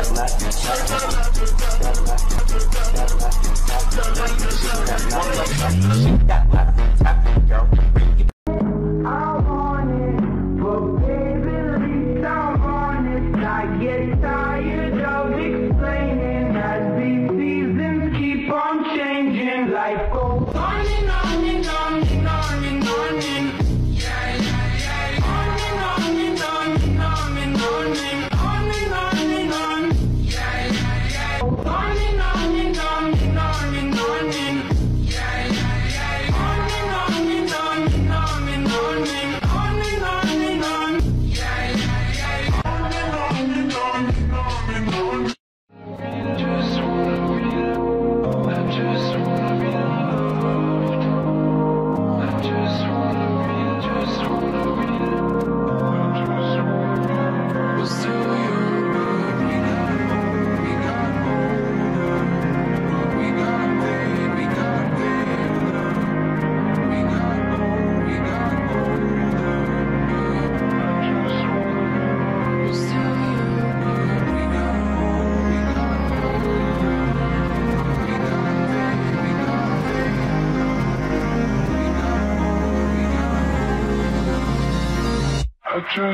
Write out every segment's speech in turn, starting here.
Tap, tap, tap, tap,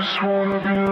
just wanna be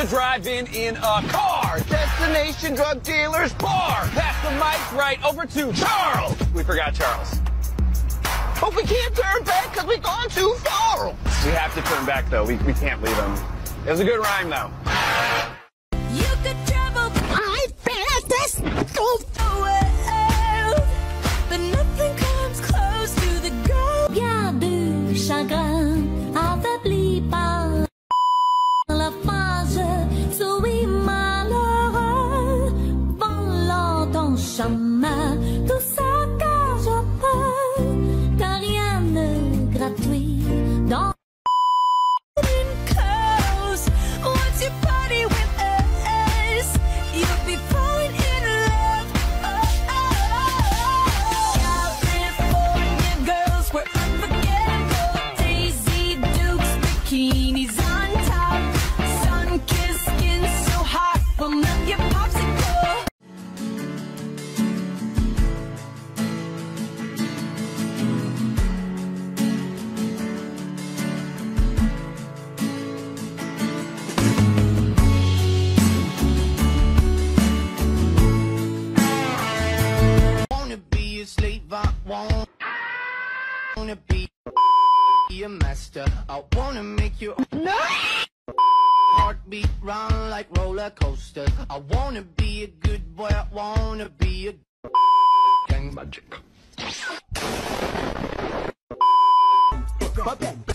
to drive in in a car. Destination drug dealers bar. Pass the mic right over to Charles. We forgot Charles. But we can't turn back because we've gone too far. We have to turn back though. We, we can't leave him. It was a good rhyme though. You could travel I fastest go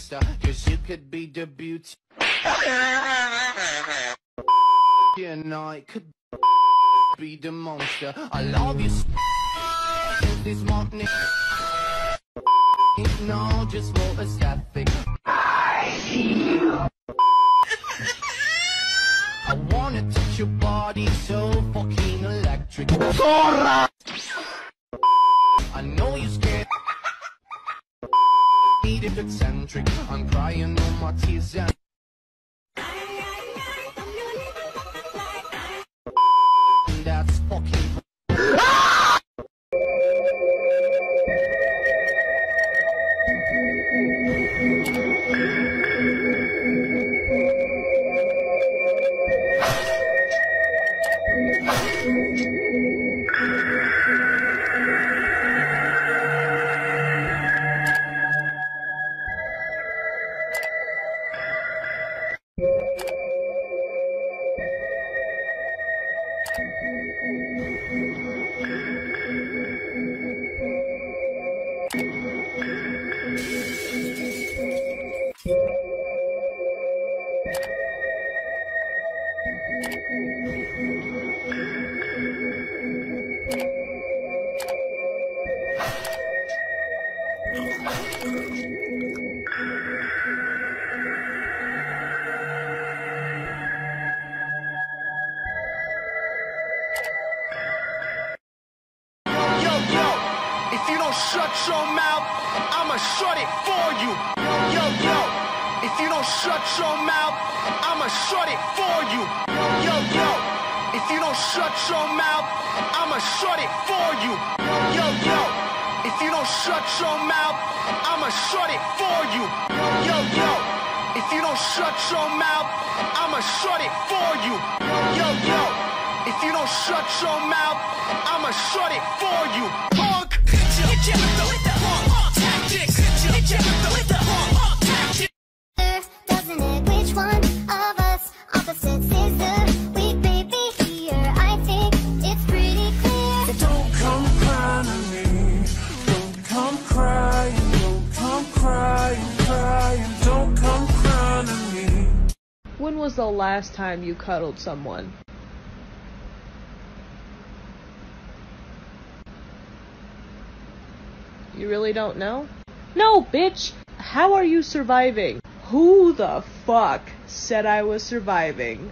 Cause you could be the beauty. And I could be the monster. I love you this morning. No, just for a traffic. I see you. I wanna touch your body so fucking electric. Zorra! I'm crying on my tears if you don't shut your mouth, I'ma shut it for you. Yo, yo, if you don't shut your mouth, I'ma shut it for you. Yo, yo, if you don't shut your mouth, I'ma shut it for you. Yo, yo, if you don't shut your mouth, I'ma shut it for you. Yo, yo, if you don't shut your mouth, I'ma shut it for you. Yo, yo, if you don't shut your mouth, I'ma shut it for you. When was the last time you cuddled someone? You really don't know? No, bitch! How are you surviving? Who the fuck said I was surviving?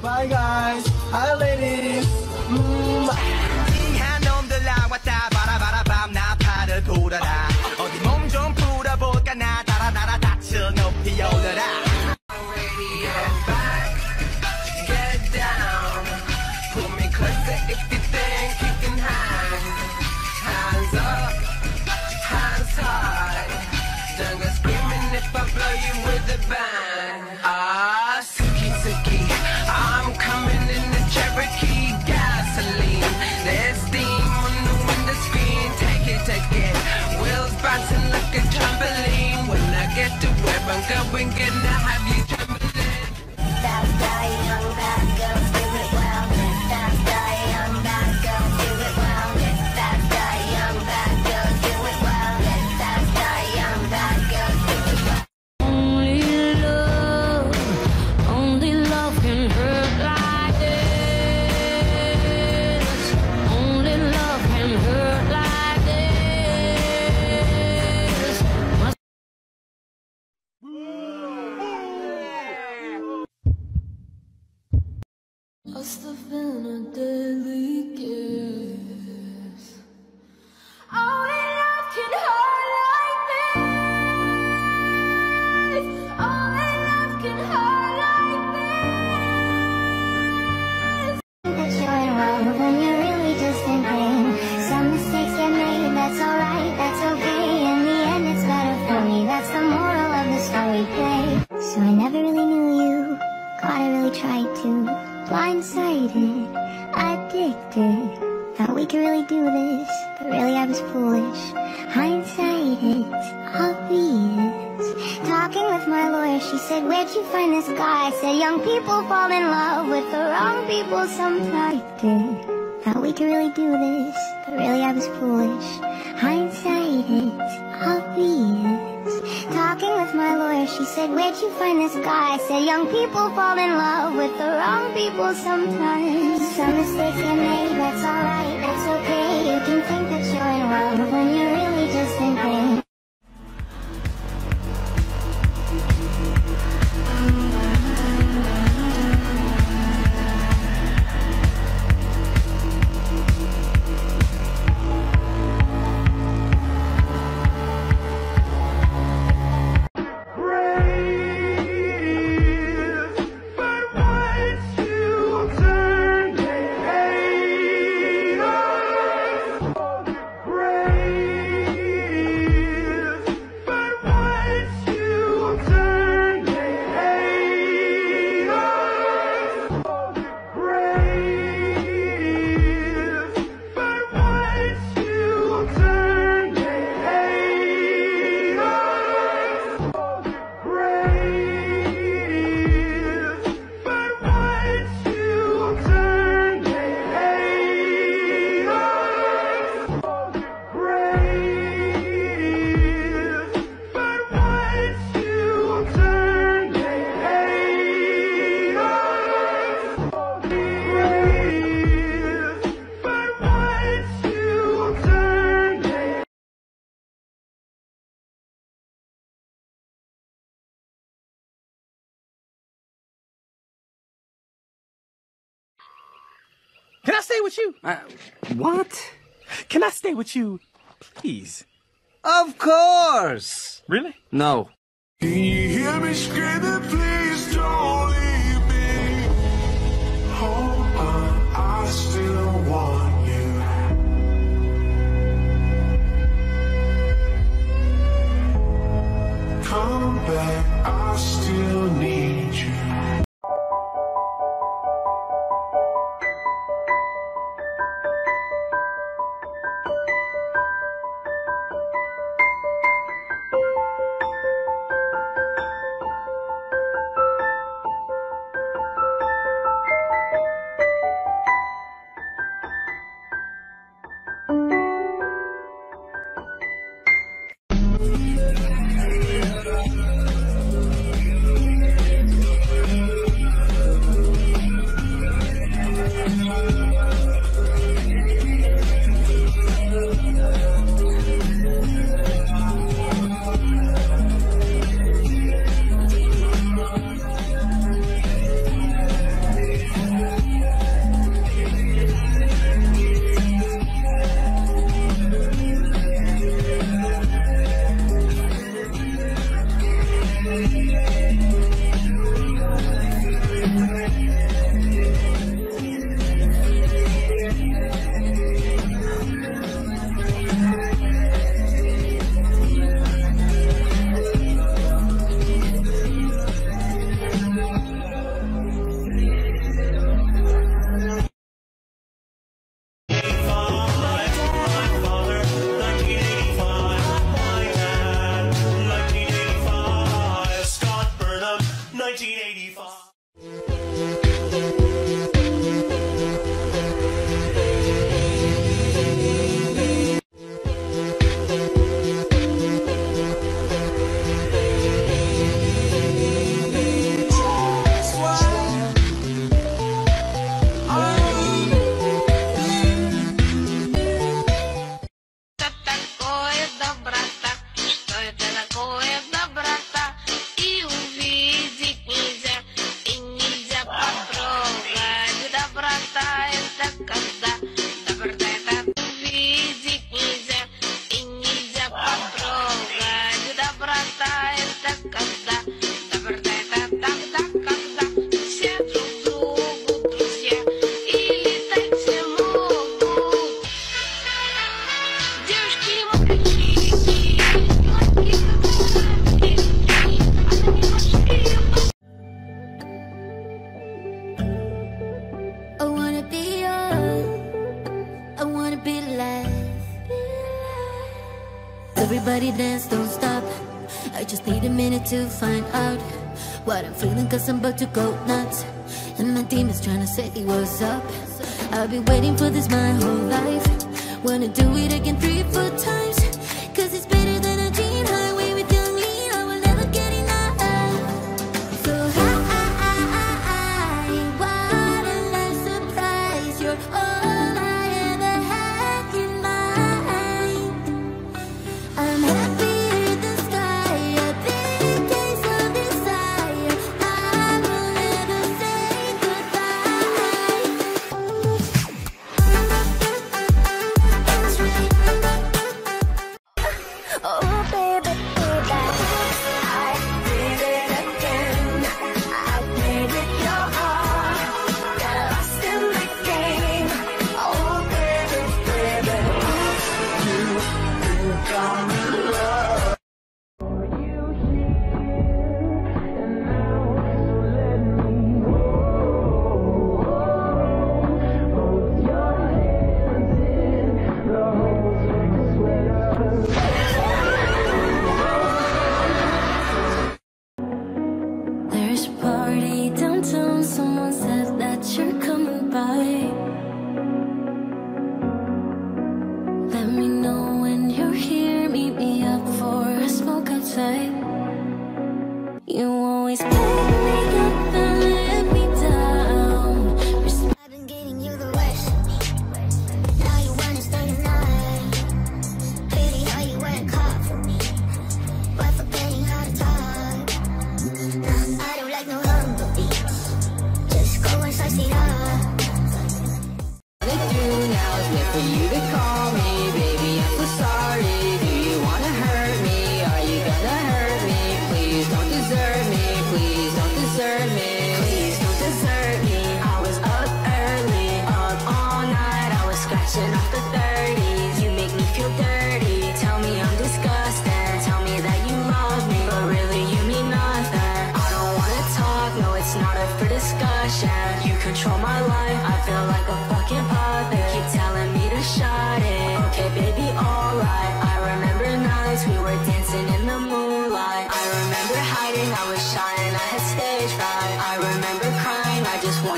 Bye guys. Hi ladies. Mm, with a. Ah, suki suki, I'm coming in the Cherokee gasoline. Steam on the. Take it, take it. Wheels bouncing like a trampoline. When I get to where I'm going, gonna. Love can hurt like this. Love can hurt like this. You're when you're really just in pain. Some mistakes get made, that's alright, that's okay. In the end, it's better for me. That's the moral of the story. So I never really knew you. God, I really tried to. Blindsided, addicted. Thought we could really do this, but really I was foolish. Hindsight, it's obvious. Talking with my lawyer, she said, Where'd you find this guy? I said, Young people fall in love with the wrong people sometimes. Thought we could really do this, but really I was foolish. Hindsight, she said, Where'd you find this guy? I said, Young people fall in love with the wrong people sometimes. Some mistakes get made, that's alright, stay with you? Uh, what? Can I stay with you, please? Of course! Really? No. Yeah. to go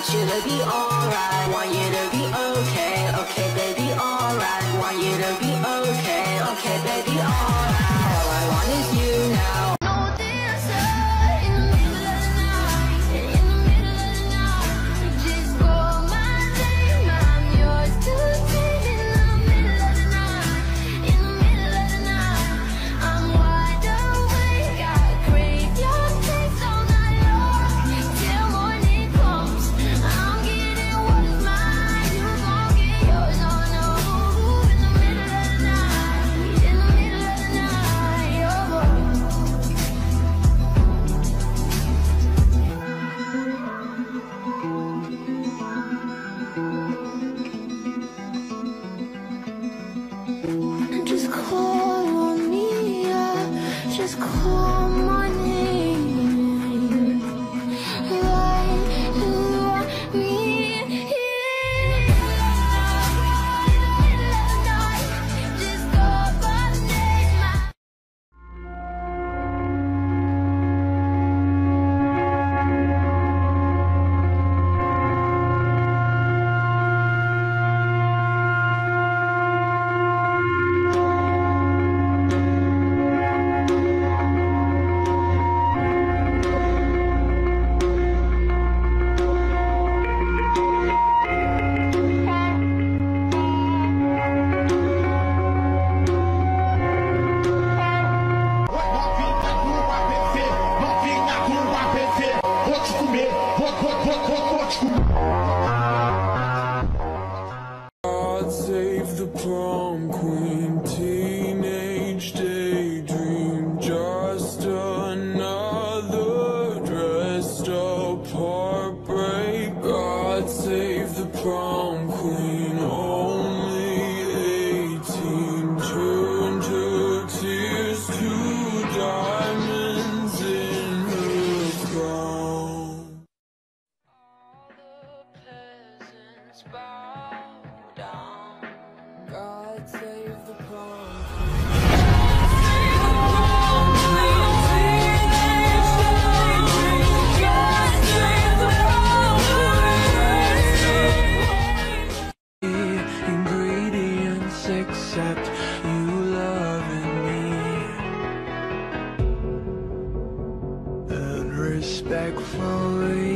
want you to be alright, want you to be okay, okay baby alright, want you to be okay, okay baby alright. Yeah. respectfully.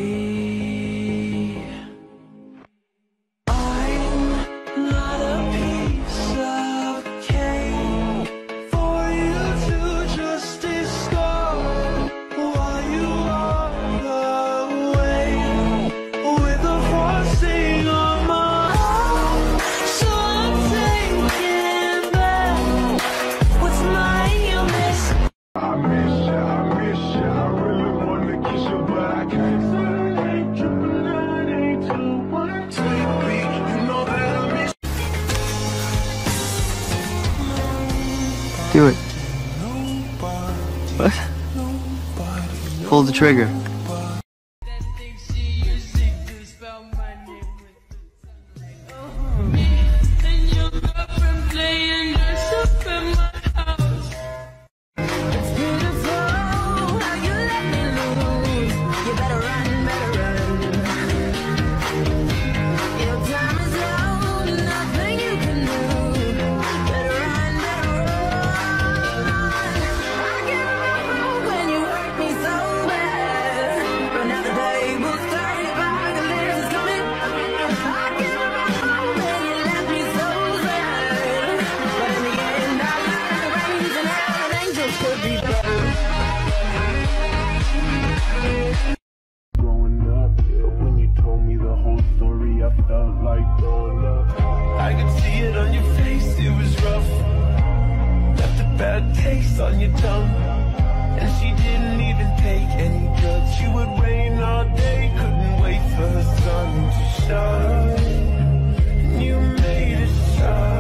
trigger. had taste on your tongue. And she didn't even take any drugs. She would rain all day, couldn't wait for the sun to shine. And you made a start